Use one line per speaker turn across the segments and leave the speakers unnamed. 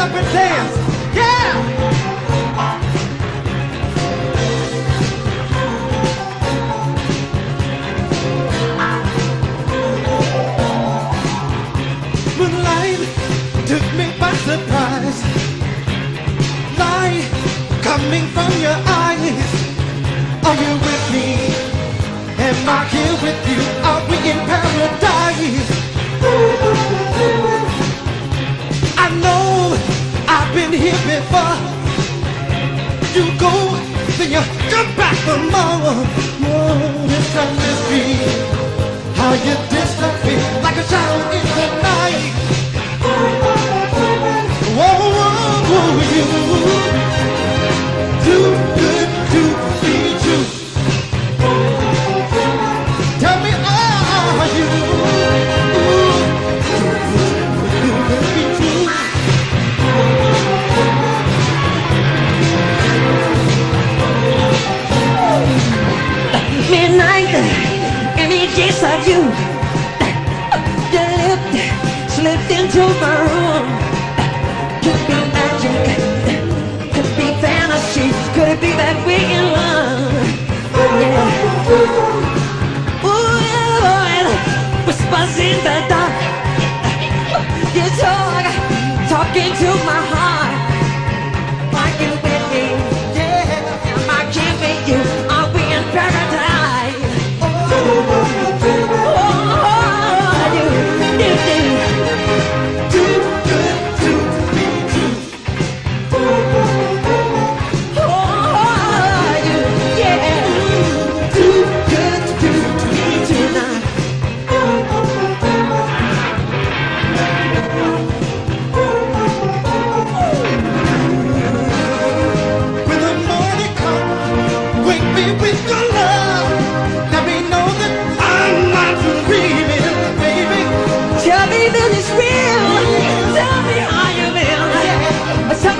up and dance. Yeah! Moonlight took me by surprise. Light coming from your eyes. Are you with me? Am I here with you? Are we in paradise? Before. You go, then you come back more. Oh, it's a mystery. How you disappear like a shadow in the night. Whoa, whoa, whoa, you
talking to my heart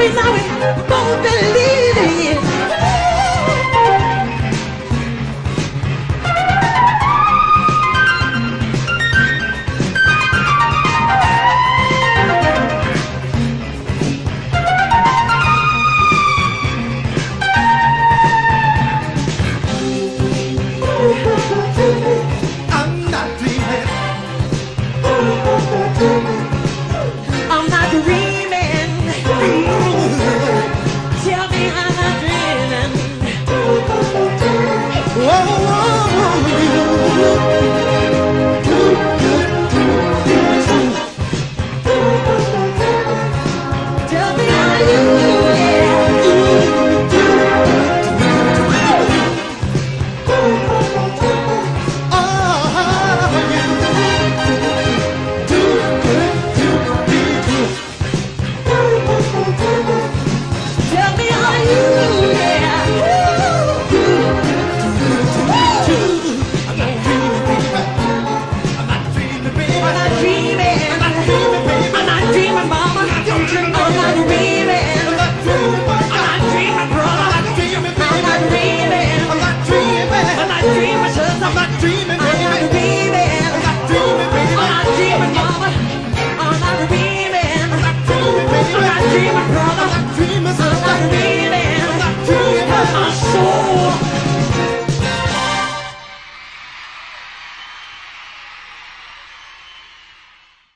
Tell me how